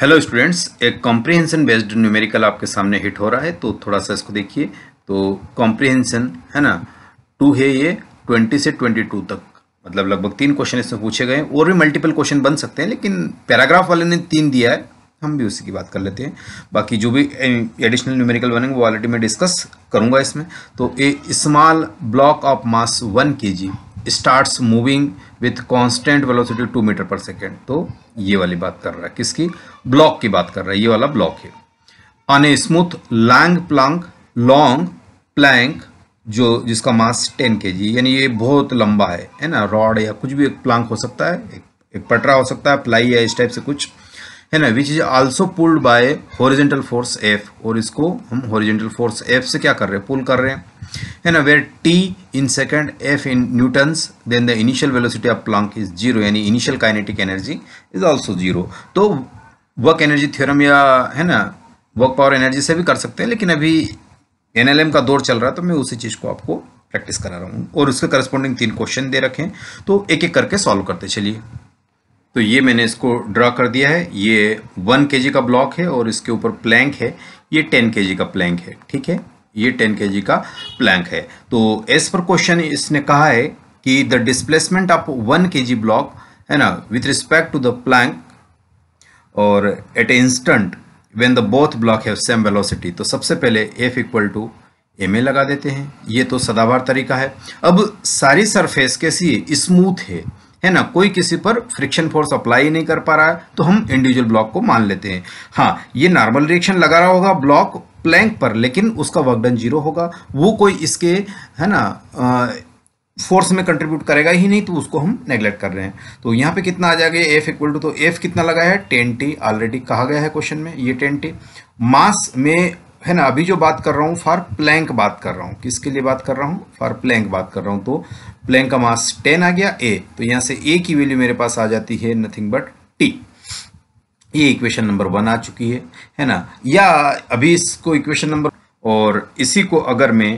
Hello students एक comprehension based numerical आपके सामने हिट हो रहा है तो थोड़ा सा इसको देखिए। तो कॉम्प्रिहेंशन है ना? टू है ये ट्वेंटी से ट्वेंटी टू तक। मतलब लगभग तीन क्वेश्चन इसमें पूछे गए और भी मल्टीपल क्वेश्चन बन सकते हैं, लेकिन पैराग्राफ वाले ने तीन दिया है। हम भी उसी की बात कर लेते हैं। बाकी जो भी एडिशनल न्यूमेरिकल बनेंगे, वो ऑलरेडी मैं डिस्कस करूँगा इसमें। तो a small block of mass one K G starts moving with constant velocity two metre per second तो ये वाली बात कर रहा है। किसकी? ब्लॉक की बात कर रहा है। ये वाला ब्लॉक है। A smooth long plank long plank जो जिसका मास 10 के जी यानी ये बहुत लंबा है है ना? रॉड या कुछ भी एक प्लांक हो सकता है एक, एक पटरा हो सकता है प्लाई या इस टाइप से कुछ है ना? Which is also pulled by horizontal force F और इसको हम हॉरिजेंटल फोर्स एफ़ से क्या कर रहे हैं? पुल कर रहे हैं। है ना where T in second F in newtons then the initial velocity of plank is zero यानी initial kinetic energy is also zero तो वर्क एनर्जी थ्योरम या, है ना वर्क पावर एनर्जी से भी कर सकते हैं, लेकिन अभी एनएलएम का दौर चल रहा है तो मैं उसी चीज़ को आपको प्रैक्टिस करा रहा हूँ। और उसके करस्पॉन्डिंग तीन क्वेश्चन दे रखे हैं तो एक एक करके सॉल्व करते चलिए। तो ये मैंने इसको ड्रा कर दिया है। ये वन के का ब्लॉक है और इसके ऊपर प्लैंक है। ये टेन के का प्लैंक है, ठीक है? ये टेन के का प्लैंक है। तो एज पर क्वेश्चन इसने कहा है कि द डिस्प्लेसमेंट ऑफ़ वन के ब्लॉक है ना with respect to the plank और at a instant when the both block है सेम वेलोसिटी तो सबसे पहले F equal to M A लगा देते हैं। ये तो सदाबार तरीका है। अब सारी सरफेस कैसी है? स्मूथ है। है ना? कोई किसी पर फ्रिक्शन फोर्स अप्लाई नहीं कर पा रहा है तो हम इंडिविजुअल ब्लॉक को मान लेते हैं। हाँ ये नॉर्मल रिएक्शन लगा रहा होगा ब्लॉक प्लैंक पर, लेकिन उसका वर्कडन ज़ीरो होगा। वो कोई इसके, है ना फोर्स में कंट्रीब्यूट करेगा ही नहीं तो उसको हम नेग्लेक्ट कर रहे हैं। तो यहाँ पे कितना आ जाएगा? एफ़ इक्वल टू तो एफ़ कितना लगा है? टेन टी ऑलरेडी कहा गया है क्वेश्चन में, ये टेन टी मास में है ना, अभी जो बात कर रहा हूँ फॉर प्लैंक बात कर रहा हूँ। किसके लिए बात कर रहा हूँ? फॉर प्लैंक बात कर रहा हूँ। तो प्लैंक का मास टेन आ गया ए तो यहाँ से ए की वैल्यू मेरे पास आ जाती है नथिंग बट टी ये इक्वेशन नंबर वन आ चुकी है है ना? या अभी इसको इक्वेशन नंबर और इसी को अगर मैं,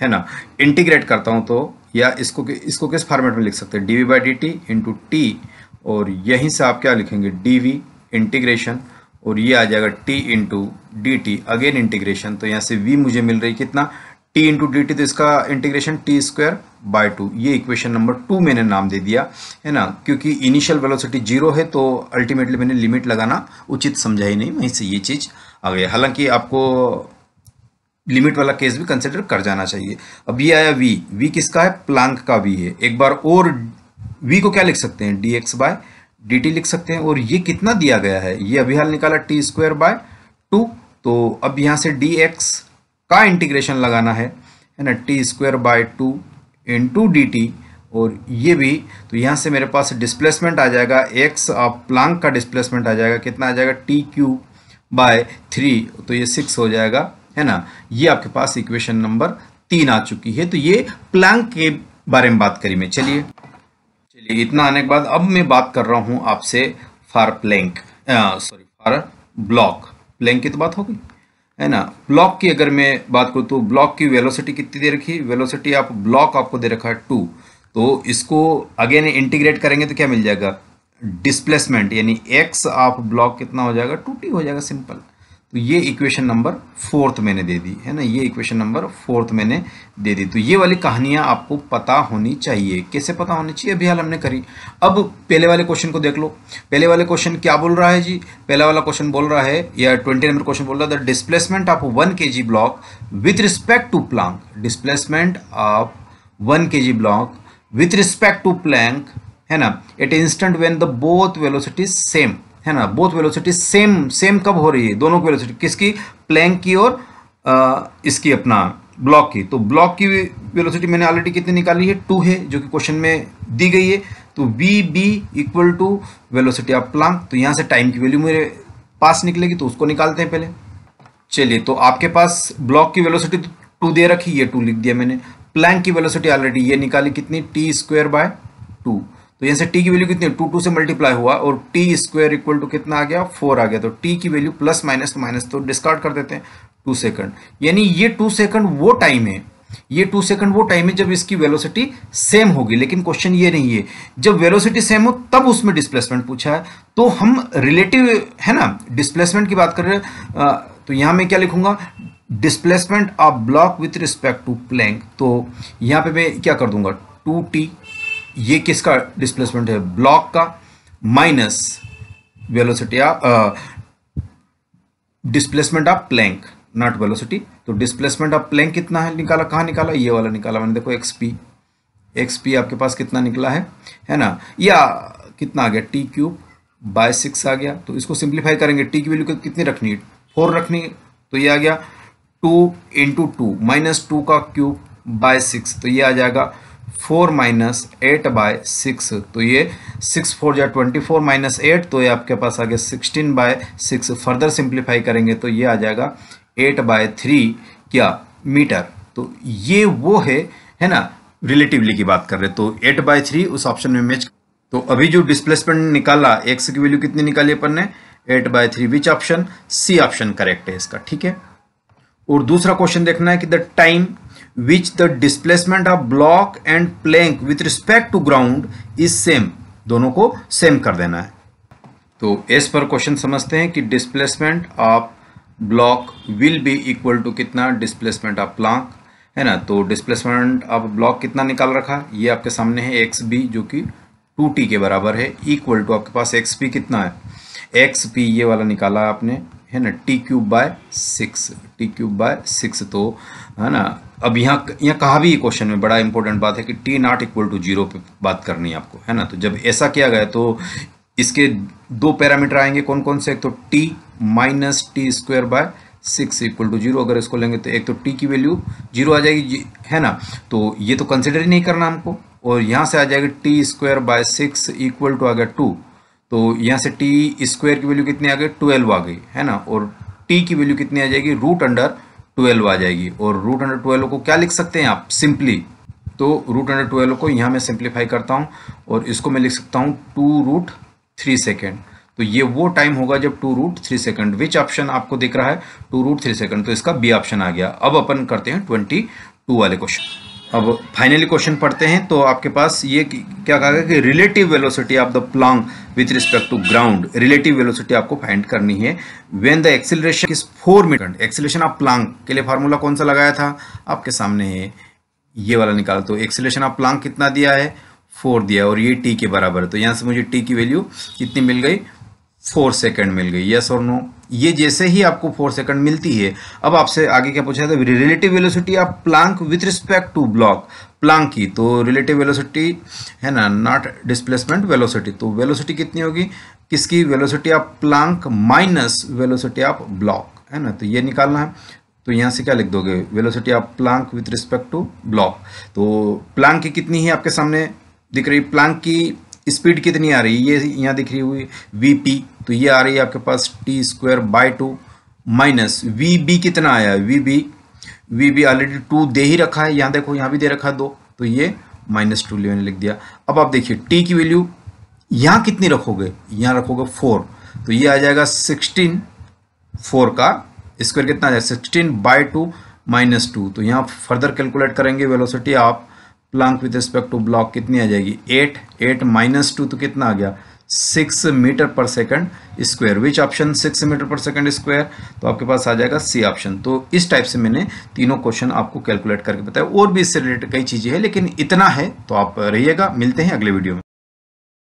है ना इंटीग्रेट करता हूँ तो या इसको इसको किस फॉर्मेट में लिख सकते हैं? D V by D T into T और यहीं से आप क्या लिखेंगे? डी वी इंटीग्रेशन और ये आ जाएगा t into D T again integration तो यहाँ से v मुझे मिल रही कितना? t इंटू डी टी तो इसका integration T square by two ये इक्वेशन नंबर टू मैंने नाम दे दिया, है ना? क्योंकि इनिशियल वेलोसिटी ज़ीरो है तो अल्टीमेटली मैंने लिमिट लगाना उचित समझा ही नहीं। वहीं से ये चीज़ आ गई हालाँकि आपको लिमिट वाला केस भी कंसिडर कर जाना चाहिए। अब ये आया v. v किसका है? प्लांक का v है। एक बार और v को क्या लिख सकते हैं? D X by D T लिख सकते हैं और ये कितना दिया गया है? ये अभी हाल निकाला टी स्क्वायर बाय टू तो अब यहाँ से डी एक्स का इंटीग्रेशन लगाना है है ना? T square by two into D T और ये भी तो यहाँ से मेरे पास डिस्प्लेसमेंट आ जाएगा। एक्स प्लांक का डिस्प्लेसमेंट आ जाएगा। कितना आ जाएगा? टी क्यू बाय थ्री तो ये सिक्स हो जाएगा, है ना? ये आपके पास इक्वेशन नंबर तीन आ चुकी है। तो ये प्लांक के बारे में बात करी मैं। चलिए। चलिए, इतना आने के बाद अब मैं बात कर रहा हूँ आपसे for plank sorry for block plank की तो बात हो गई, है ना? ब्लॉक की अगर मैं बात करूँ तो ब्लॉक की वेलोसिटी कितनी दे रखी है? वेलोसिटी आप ब्लॉक आपको दे रखा है टू तो इसको अगेन इंटीग्रेट करेंगे तो क्या मिल जाएगा? डिस्प्लेसमेंट यानी एक्स ऑफ़ ब्लॉक कितना हो जाएगा? टू टी हो जाएगा सिंपल तो ये इक्वेशन नंबर फोर्थ मैंने दे दी, है ना? ये इक्वेशन नंबर फोर्थ मैंने दे दी। तो ये वाली कहानियाँ आपको पता होनी चाहिए। कैसे पता होनी चाहिए? अभी हाल हमने करी। अब पहले वाले क्वेश्चन को देख लो। पहले वाले क्वेश्चन क्या बोल रहा है जी? पहला वाला क्वेश्चन बोल रहा है, या ट्वेंटी नंबर क्वेश्चन बोल रहा है the displacement of one K G block with respect to plank displacement of one K G block with respect to plank है ना? At instant when the both velocity same है ना? Both velocity same same कब हो रही है? दोनों की वेलोसिटी किसकी? प्लैंक की और आ, इसकी अपना ब्लॉक की। तो ब्लॉक की वेलोसिटी मैंने ऑलरेडी कितनी निकाली है? टू है जो कि क्वेश्चन में दी गई है। तो V B equal to velocity of plank तो यहाँ से टाइम की वैल्यू मेरे पास निकलेगी तो उसको निकालते हैं पहले। चलिए तो आपके पास ब्लॉक की वेलोसिटी टू दे रखी ये टू लिख दिया मैंने। प्लैंक की वेलोसिटी ऑलरेडी ये निकाली कितनी? टी स्क्वायर बाय टू तो यहाँ से टी की वैल्यू कितनी टू टू से मल्टीप्लाई हुआ और टी स्क्वायर इक्वल टू कितना आ गया? फोर आ गया। तो टी की वैल्यू प्लस माइनस तो माइनस तो डिस्कार्ड कर देते हैं। टू सेकंड यानी ये टू सेकंड वो टाइम है। ये टू सेकंड वो टाइम है जब इसकी वेलोसिटी सेम होगी। लेकिन क्वेश्चन ये नहीं है। जब वेलोसिटी सेम हो, तब उसमें डिस्प्लेसमेंट पूछा है। तो हम रिलेटिव है ना? डिस्प्लेसमेंट की बात कर रहे हैं। तो यहाँ मैं क्या लिखूँगा? Displacement of block with respect to plank तो यहाँ पे मैं क्या कर दूँगा? टू टी ये किसका डिस्प्लेसमेंट है? ब्लॉक का minus velocity displacement of plank not velocity तो डिस्प्लेसमेंट ऑफ़ प्लैंक कितना है? निकाला, कहाँ निकाला? ये वाला निकाला मैंने, देखो एक्स पी एक्स पी आपके पास कितना निकला है? है ना? या कितना आ गया? टी क्यूब बाय सिक्स आ गया। तो इसको सिंप्लीफाई करेंगे। टी की वैल्यू कितनी रखनी है? फोर रखनी तो ये आ गया two into two minus two का क्यूब बाय सिक्स तो ये आ जाएगा four minus eight by six तो ये सिक्स फोर या ट्वेंटी फोर माइनस एट तो ये आपके पास आ गया sixteen by six. Further simplify करेंगे तो ये आ जाएगा एट बाय थ्री क्या? मीटर। तो ये वो है है ना? रिलेटिवली की बात कर रहे तो एट बाय थ्री उस ऑप्शन में मैच तो अभी जो डिस्प्लेसमेंट निकाला एक्स की वैल्यू कितनी निकाली अपन ने? Eight by three which option C option correct है इसका, ठीक है? और दूसरा क्वेश्चन देखना है कि the time which the displacement of block and plank with respect to ground is same दोनों को सेम कर देना है। तो एस पर क्वेश्चन समझते हैं कि displacement of block will be equal to कितना? डिस्प्लेसमेंट ऑफ़ प्लांक है ना? तो डिस्प्लेसमेंट ऑफ़ ब्लॉक कितना निकाल रखा? ये आपके सामने है एक्स बी जो कि टू टी के बराबर है। इक्वल टू आपके पास एक्स पी कितना है? एक्स पी ये वाला निकाला आपने। है ना T cube by six T cube by six तो है ना, अब यहाँ यहाँ कहा भी क्वेश्चन में बड़ा इंपॉर्टेंट बात है कि T not equal to zero पे बात करनी है आपको, है ना तो जब ऐसा किया गया तो इसके दो पैरामीटर आएँगे कौन कौन से, एक तो T minus T square by six equal to zero अगर इसको लेंगे तो एक तो टी की वैल्यू ज़ीरो आ जाएगी है ना तो ये तो कंसिडर ही नहीं करना हमको, और यहाँ से आ जाएगा T square by six equal to आ गया टू तो यहाँ से टी स्क्वायर की वैल्यू कितनी आ गई? ट्वेल्व आ गई, है ना? और टी की वैल्यू कितनी आ जाएगी? रूट अंडर ट्वेल्व आ जाएगी। और रूट अंडर ट्वेल्व को क्या लिख सकते हैं आप? सिंपली तो रूट अंडर ट्वेल्व को यहाँ मैं सिंप्लीफाई करता हूँ और इसको मैं लिख सकता हूँ टू रूट थ्री सेकेंड तो ये वो टाइम होगा जब two root three second which option आपको दिख रहा है? टू रूट थ्री सेकंड तो इसका बी ऑप्शन आ गया। अब अपन करते हैं ट्वेंटी टू वाले क्वेश्चन अब फाइनली क्वेश्चन पढ़ते हैं तो आपके पास ये क्या कहा गया कि relative velocity of the plank with respect to ground relative velocity आपको फाइंड करनी है। When the acceleration is four metre acceleration of plank के लिए फार्मूला कौन सा लगाया था? आपके सामने है। ये वाला निकाल तो एक्सिलेशन ऑफ़ प्लांग कितना दिया है? फोर दिया और ये टी के बराबर है। तो यहाँ से मुझे टी की वैल्यू कितनी मिल गई? फोर सेकेंड मिल गई। यस और नो ये जैसे ही आपको फोर सेकंड मिलती है। अब आपसे आगे क्या पूछा था? Relative velocity of plank with respect to block plank की तो रिलेटिव वेलोसिटी है ना? नॉट डिस्प्लेसमेंट वेलोसिटी तो वेलोसिटी कितनी होगी? किसकी velocity of plank minus velocity of block है ना? तो ये निकालना है। तो यहाँ से क्या लिख दोगे? Velocity of plank with respect to block तो प्लांक की कितनी है आपके सामने दिख रही? प्लांक की स्पीड कितनी आ रही है? ये यहाँ दिख रही हुई वी पी तो ये आ रही है आपके पास T square by two minus V B कितना आया है? V B V B already two दे ही रखा है। यहाँ देखो, यहाँ भी दे रखा है दो तो ये माइनस टू मैंने लिख दिया। अब आप देखिए टी की वैल्यू यहाँ कितनी रखोगे? यहाँ रखोगे फोर तो ये आ जाएगा सिक्सटीन फोर का स्क्वायर कितना आ जाएगा? Sixteen by two minus two तो यहाँ फर्दर कैलकुलेट करेंगे वेलोसिटी आप। Plank with respect to block कितनी आ जाएगी? एट एट माइनस टू तो कितना आ गया? Six metre per second square which option six metre per second square तो आपके पास आ जाएगा सी ऑप्शन तो इस टाइप से मैंने तीनों क्वेश्चन आपको कैलकुलेट करके बताया। और भी इससे रिलेटेड कई चीज़ें हैं, लेकिन इतना है तो आप रहिएगा। मिलते हैं अगले वीडियो में।